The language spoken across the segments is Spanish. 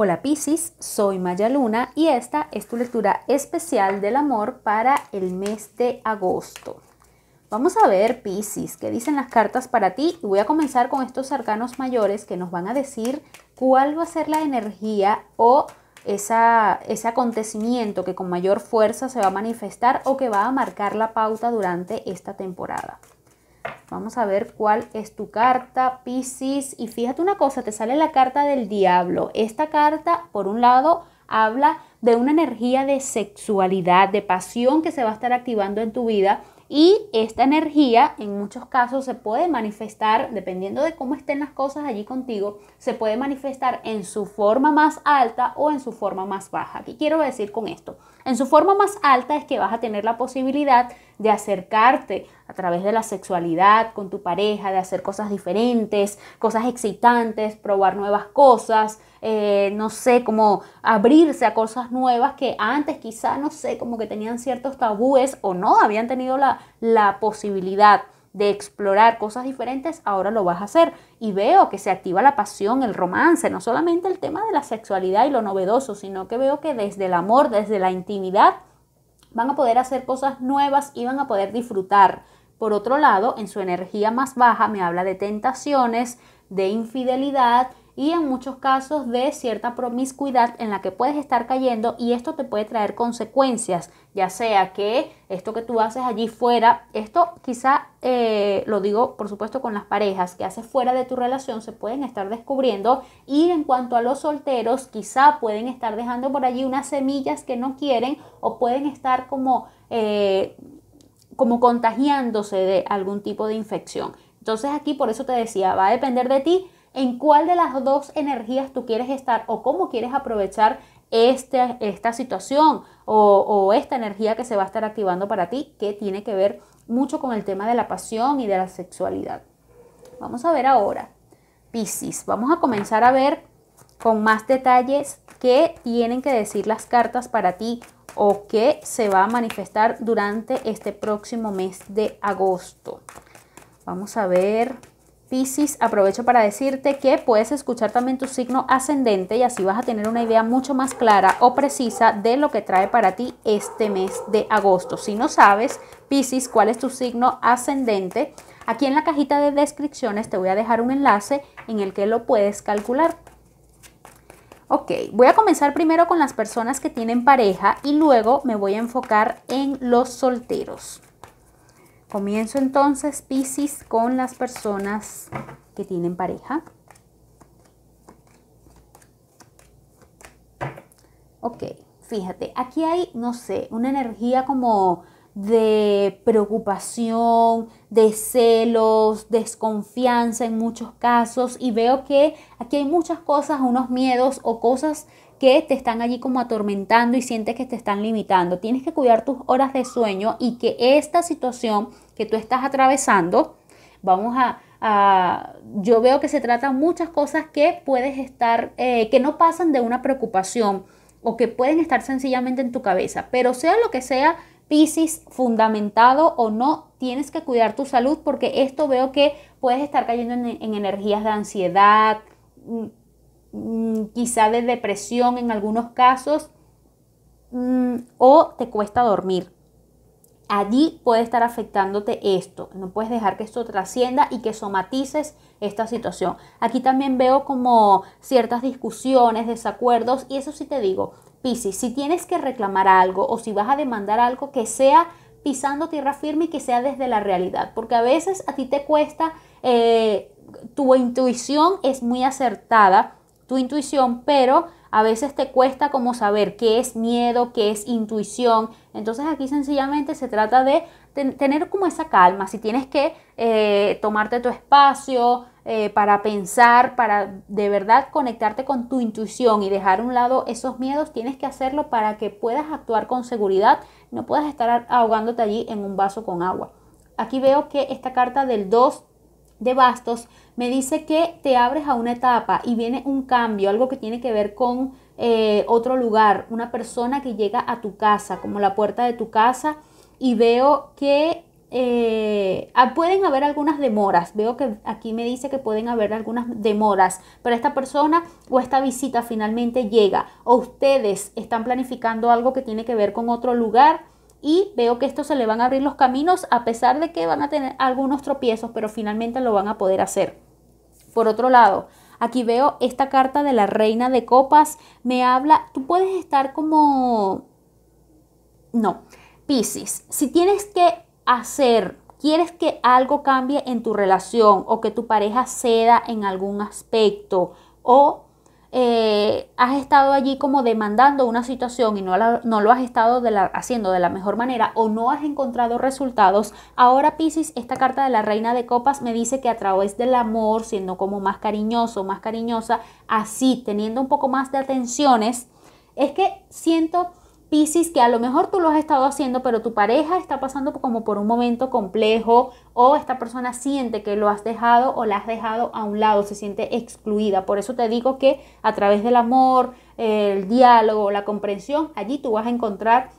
Hola Piscis, soy Maya Luna y esta es tu lectura especial del amor para el mes de agosto. Vamos a ver Piscis, qué dicen las cartas para ti y voy a comenzar con estos arcanos mayores que nos van a decir cuál va a ser la energía o ese acontecimiento que con mayor fuerza se va a manifestar o que va a marcar la pauta durante esta temporada. Vamos a ver cuál es tu carta, Piscis. Y fíjate una cosa, te sale la carta del diablo. Esta carta, por un lado, habla de una energía de sexualidad, de pasión que se va a estar activando en tu vida y esta energía en muchos casos se puede manifestar, dependiendo de cómo estén las cosas allí contigo, se puede manifestar en su forma más alta o en su forma más baja. ¿Qué quiero decir con esto? En su forma más alta es que vas a tener la posibilidad de acercarte a través de la sexualidad con tu pareja, de hacer cosas diferentes, cosas excitantes, probar nuevas cosas, eh, no sé, como abrirse a cosas nuevas que antes quizá, no sé, como que tenían ciertos tabúes o no habían tenido la, la posibilidad de explorar cosas diferentes, ahora lo vas a hacer. Y veo que se activa la pasión, el romance, no solamente el tema de la sexualidad y lo novedoso, sino que veo que desde el amor, desde la intimidad, van a poder hacer cosas nuevas y van a poder disfrutar. Por otro lado, en su energía más baja me habla de tentaciones, de infidelidad y en muchos casos de cierta promiscuidad en la que puedes estar cayendo y esto te puede traer consecuencias, ya sea que esto que tú haces allí fuera, esto quizá eh, lo digo por supuesto con las parejas que haces fuera de tu relación se pueden estar descubriendo y en cuanto a los solteros quizá pueden estar dejando por allí unas semillas que no quieren o pueden estar como... Eh, como contagiándose de algún tipo de infección. Entonces aquí por eso te decía, va a depender de ti en cuál de las dos energías tú quieres estar o cómo quieres aprovechar este, esta situación o, o esta energía que se va a estar activando para ti, que tiene que ver mucho con el tema de la pasión y de la sexualidad. Vamos a ver ahora, Piscis, vamos a comenzar a ver con más detalles qué tienen que decir las cartas para ti o qué se va a manifestar durante este próximo mes de agosto. Vamos a ver Piscis, aprovecho para decirte que puedes escuchar también tu signo ascendente y así vas a tener una idea mucho más clara o precisa de lo que trae para ti este mes de agosto. Si no sabes, Piscis, cuál es tu signo ascendente, aquí en la cajita de descripciones te voy a dejar un enlace en el que lo puedes calcular. Ok, voy a comenzar primero con las personas que tienen pareja y luego me voy a enfocar en los solteros. Comienzo entonces, Piscis, con las personas que tienen pareja. Ok, fíjate, aquí hay, no sé, una energía como de preocupación, de celos, desconfianza en muchos casos y veo que aquí hay muchas cosas, unos miedos o cosas que te están allí como atormentando y sientes que te están limitando. Tienes que cuidar tus horas de sueño y que esta situación que tú estás atravesando, vamos a, yo veo que se trata muchas cosas que puedes estar, eh, que no pasan de una preocupación o que pueden estar sencillamente en tu cabeza, pero sea lo que sea, Piscis, fundamentado o no, tienes que cuidar tu salud porque esto veo que puedes estar cayendo en, en energías de ansiedad, mm, Mm, quizá de depresión en algunos casos, mm, o te cuesta dormir. Allí puede estar afectándote esto. No puedes dejar que esto trascienda y que somatices esta situación. Aquí también veo como ciertas discusiones, desacuerdos y eso sí te digo, Piscis, si tienes que reclamar algo o si vas a demandar algo que sea pisando tierra firme y que sea desde la realidad, porque a veces a ti te cuesta, eh, tu intuición es muy acertada tu intuición, pero a veces te cuesta como saber qué es miedo, qué es intuición. Entonces aquí sencillamente se trata de tener como esa calma. Si tienes que eh, tomarte tu espacio eh, para pensar, para de verdad conectarte con tu intuición y dejar a un lado esos miedos, tienes que hacerlo para que puedas actuar con seguridad. No puedas estar ahogándote allí en un vaso con agua. Aquí veo que esta carta del 2 de bastos me dice que te abres a una etapa y viene un cambio, algo que tiene que ver con eh, otro lugar, una persona que llega a tu casa, como la puerta de tu casa, y veo que eh, ah, pueden haber algunas demoras. Veo que aquí me dice que pueden haber algunas demoras, pero esta persona o esta visita finalmente llega o ustedes están planificando algo que tiene que ver con otro lugar y veo que esto se le van a abrir los caminos a pesar de que van a tener algunos tropiezos, pero finalmente lo van a poder hacer. Por otro lado, aquí veo esta carta de la reina de copas, me habla, tú puedes estar como... No, Piscis, si tienes que hacer, quieres que algo cambie en tu relación o que tu pareja ceda en algún aspecto o eh, has estado allí como demandando una situación y no, no lo has estado haciendo de la mejor manera o no has encontrado resultados, ahora Pisces, esta carta de la reina de copas me dice que a través del amor, siendo como más cariñoso, más cariñosa, así, teniendo un poco más de atenciones, es que siento Piscis, que a lo mejor tú lo has estado haciendo, pero tu pareja está pasando como por un momento complejo o esta persona siente que lo has dejado o la has dejado a un lado, se siente excluida. Por eso te digo que a través del amor, el diálogo, la comprensión, allí tú vas a encontrar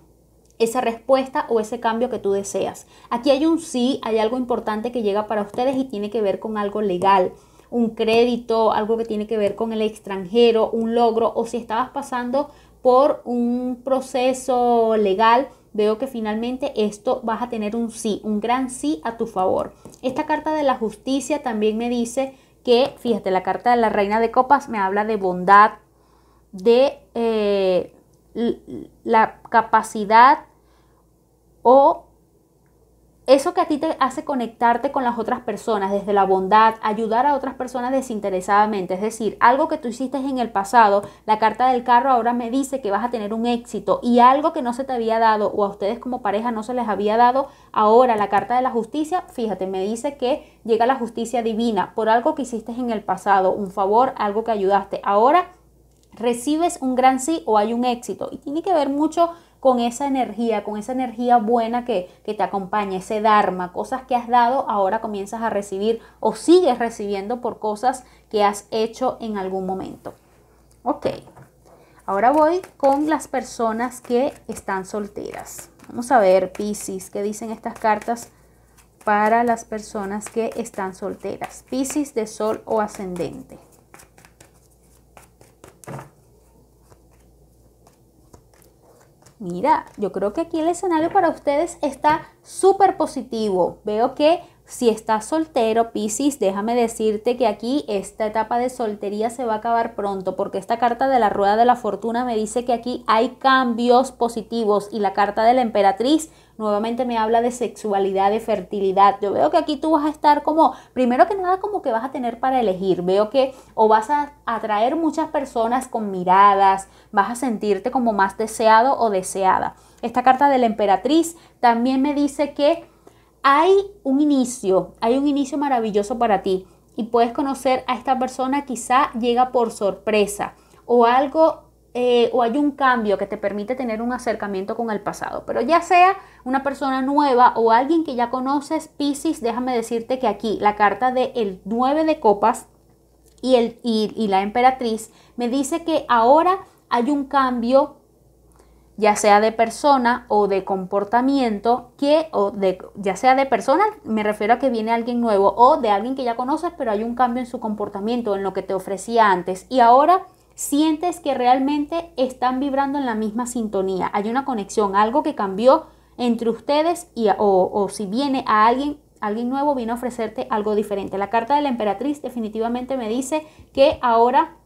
esa respuesta o ese cambio que tú deseas. Aquí hay un sí, hay algo importante que llega para ustedes y tiene que ver con algo legal un crédito, algo que tiene que ver con el extranjero, un logro, o si estabas pasando por un proceso legal, veo que finalmente esto vas a tener un sí, un gran sí a tu favor. Esta carta de la justicia también me dice que, fíjate, la carta de la reina de copas me habla de bondad, de eh, la capacidad o eso que a ti te hace conectarte con las otras personas desde la bondad, ayudar a otras personas desinteresadamente, es decir, algo que tú hiciste en el pasado, la carta del carro ahora me dice que vas a tener un éxito y algo que no se te había dado o a ustedes como pareja no se les había dado, ahora la carta de la justicia, fíjate, me dice que llega la justicia divina por algo que hiciste en el pasado, un favor, algo que ayudaste. Ahora recibes un gran sí o hay un éxito y tiene que ver mucho con esa energía, con esa energía buena que, te acompaña, ese dharma, cosas que has dado, ahora comienzas a recibir o sigues recibiendo por cosas que has hecho en algún momento. Ok, ahora voy con las personas que están solteras. Vamos a ver, Pisces, qué dicen estas cartas para las personas que están solteras. Pisces de sol o ascendente. Mira, yo creo que aquí el escenario para ustedes está súper positivo. Veo que si estás soltero, Piscis, déjame decirte que aquí esta etapa de soltería se va a acabar pronto porque esta carta de la rueda de la fortuna me dice que aquí hay cambios positivos y la carta de la emperatriz nuevamente me habla de sexualidad, de fertilidad. Yo veo que aquí tú vas a estar como, primero que nada, como que vas a tener para elegir. Veo que o vas a atraer muchas personas con miradas, vas a sentirte como más deseado o deseada. Esta carta de la emperatriz también me dice que hay un inicio, hay un inicio maravilloso para ti y puedes conocer a esta persona quizá llega por sorpresa o algo eh, o hay un cambio que te permite tener un acercamiento con el pasado. Pero ya sea una persona nueva o alguien que ya conoces, Pisces, déjame decirte que aquí la carta del el 9 de copas y, el, y, la emperatriz me dice que ahora hay un cambio ya sea de persona o de comportamiento, que, o de, ya sea de persona, me refiero a que viene alguien nuevo, o de alguien que ya conoces, pero hay un cambio en su comportamiento, en lo que te ofrecía antes. Y ahora sientes que realmente están vibrando en la misma sintonía. Hay una conexión, algo que cambió entre ustedes y, o, si viene a alguien, alguien nuevo viene a ofrecerte algo diferente. La carta de la emperatriz definitivamente me dice que ahora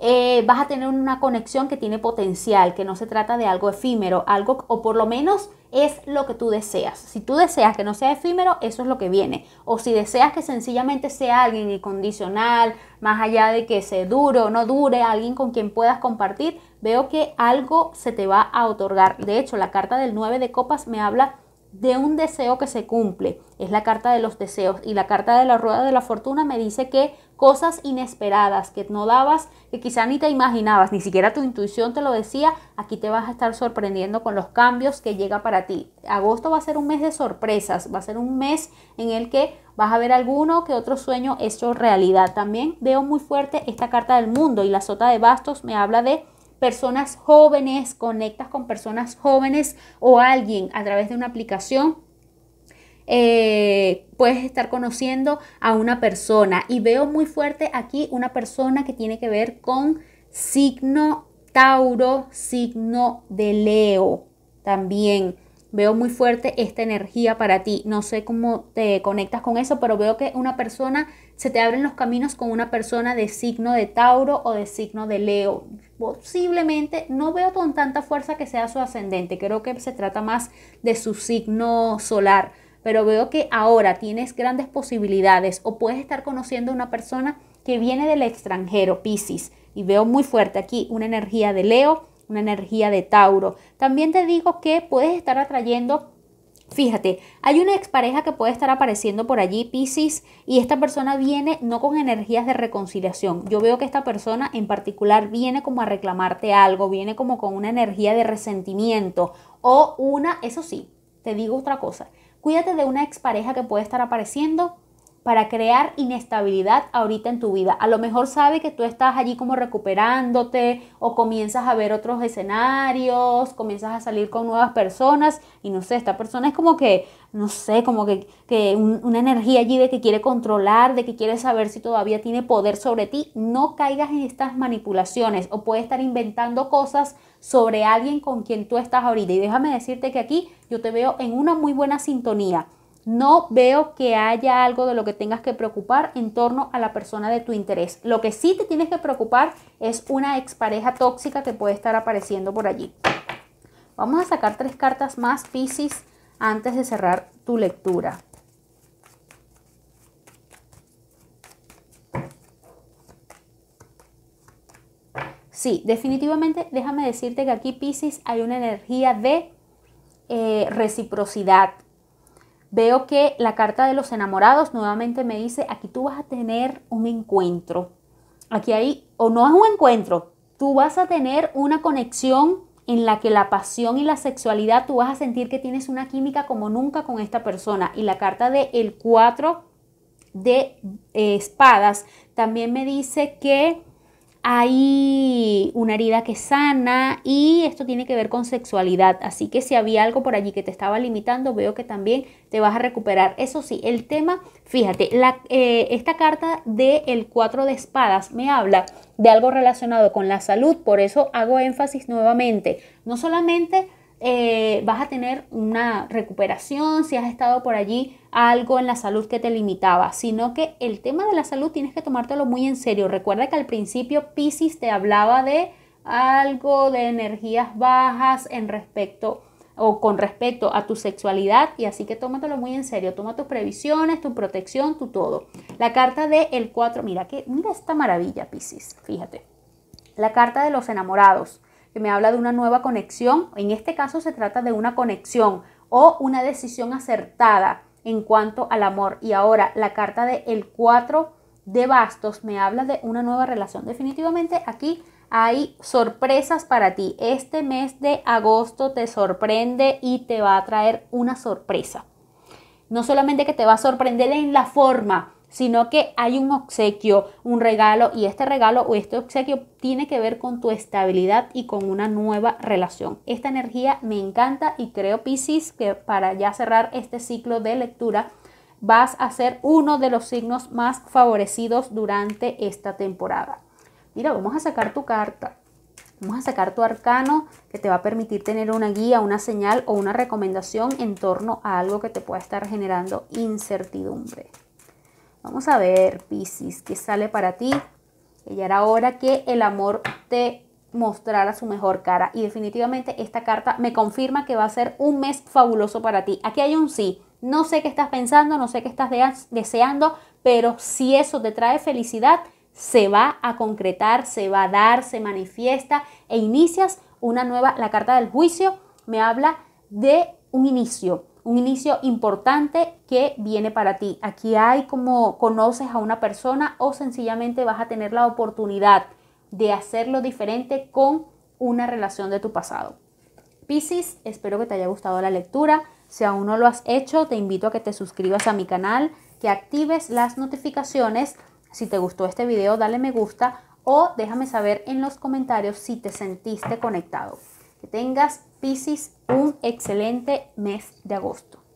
eh, vas a tener una conexión que tiene potencial, que no se trata de algo efímero, algo o por lo menos es lo que tú deseas. Si tú deseas que no sea efímero, eso es lo que viene. O si deseas que sencillamente sea alguien incondicional, más allá de que se dure o no dure, alguien con quien puedas compartir, veo que algo se te va a otorgar. De hecho, la carta del 9 de copas me habla de un deseo que se cumple. Es la carta de los deseos. Y la carta de la rueda de la fortuna me dice que cosas inesperadas que no dabas, que quizá ni te imaginabas, ni siquiera tu intuición te lo decía, aquí te vas a estar sorprendiendo con los cambios que llega para ti. Agosto va a ser un mes de sorpresas, va a ser un mes en el que vas a ver alguno que otro sueño hecho realidad. También veo muy fuerte esta carta del mundo y la sota de bastos me habla de personas jóvenes, conectas con personas jóvenes o alguien a través de una aplicación eh, puedes estar conociendo a una persona y veo muy fuerte aquí una persona que tiene que ver con signo Tauro, signo de Leo también. Veo muy fuerte esta energía para ti. No sé cómo te conectas con eso, pero veo que una persona, se te abren los caminos con una persona de signo de Tauro o de signo de Leo. Posiblemente, no veo con tanta fuerza que sea su ascendente. Creo que se trata más de su signo solar. Pero veo que ahora tienes grandes posibilidades o puedes estar conociendo a una persona que viene del extranjero, Pisces. Y veo muy fuerte aquí una energía de Leo una energía de Tauro. También te digo que puedes estar atrayendo Fíjate, hay una expareja que puede estar apareciendo por allí, Pisces, y esta persona viene no con energías de reconciliación. Yo veo que esta persona en particular viene como a reclamarte algo, viene como con una energía de resentimiento o una, eso sí, te digo otra cosa, cuídate de una expareja que puede estar apareciendo para crear inestabilidad ahorita en tu vida. A lo mejor sabe que tú estás allí como recuperándote o comienzas a ver otros escenarios, comienzas a salir con nuevas personas y no sé, esta persona es como que, no sé, como que, una energía allí de que quiere controlar, de que quiere saber si todavía tiene poder sobre ti. No caigas en estas manipulaciones o puede estar inventando cosas sobre alguien con quien tú estás ahorita. Y déjame decirte que aquí yo te veo en una muy buena sintonía no veo que haya algo de lo que tengas que preocupar en torno a la persona de tu interés. Lo que sí te tienes que preocupar es una expareja tóxica que puede estar apareciendo por allí. Vamos a sacar tres cartas más, Pisces, antes de cerrar tu lectura. Sí, definitivamente déjame decirte que aquí Pisces hay una energía de eh, reciprocidad, Veo que la carta de los enamorados nuevamente me dice, aquí tú vas a tener un encuentro. Aquí hay, o no es un encuentro, tú vas a tener una conexión en la que la pasión y la sexualidad, tú vas a sentir que tienes una química como nunca con esta persona. Y la carta de el 4 de eh, espadas también me dice que hay una herida que sana y esto tiene que ver con sexualidad. Así que si había algo por allí que te estaba limitando, veo que también te vas a recuperar. Eso sí, el tema, fíjate, la, eh, esta carta del el 4 de espadas me habla de algo relacionado con la salud, por eso hago énfasis nuevamente. No solamente eh, vas a tener una recuperación si has estado por allí algo en la salud que te limitaba, sino que el tema de la salud tienes que tomártelo muy en serio. Recuerda que al principio Pisces te hablaba de algo de energías bajas en respecto o con respecto a tu sexualidad y así que tómatelo muy en serio, toma tus previsiones, tu protección, tu todo. La carta de el 4, mira que mira esta maravilla Pisces, fíjate. La carta de los enamorados me habla de una nueva conexión. En este caso se trata de una conexión o una decisión acertada en cuanto al amor. Y ahora la carta de el 4 de bastos me habla de una nueva relación. Definitivamente aquí hay sorpresas para ti. Este mes de agosto te sorprende y te va a traer una sorpresa. No solamente que te va a sorprender en la forma, sino que hay un obsequio, un regalo y este regalo o este obsequio tiene que ver con tu estabilidad y con una nueva relación. Esta energía me encanta y creo, Pisces, que para ya cerrar este ciclo de lectura, vas a ser uno de los signos más favorecidos durante esta temporada. Mira, vamos a sacar tu carta. Vamos a sacar tu arcano que te va a permitir tener una guía, una señal o una recomendación en torno a algo que te pueda estar generando incertidumbre. Vamos a ver, Piscis, qué sale para ti. Ya era hora que el amor te mostrara su mejor cara. Y definitivamente esta carta me confirma que va a ser un mes fabuloso para ti. Aquí hay un sí. No sé qué estás pensando, no sé qué estás deseando, pero si eso te trae felicidad, se va a concretar, se va a dar, se manifiesta e inicias una nueva, la carta del juicio me habla de un inicio, un inicio importante que viene para ti. Aquí hay como conoces a una persona o sencillamente vas a tener la oportunidad de hacerlo diferente con una relación de tu pasado. Piscis, espero que te haya gustado la lectura. Si aún no lo has hecho, te invito a que te suscribas a mi canal, que actives las notificaciones. Si te gustó este video, dale me gusta o déjame saber en los comentarios si te sentiste conectado. Que tengas, Piscis, un excelente mes de agosto.